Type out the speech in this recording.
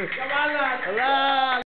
يا الله،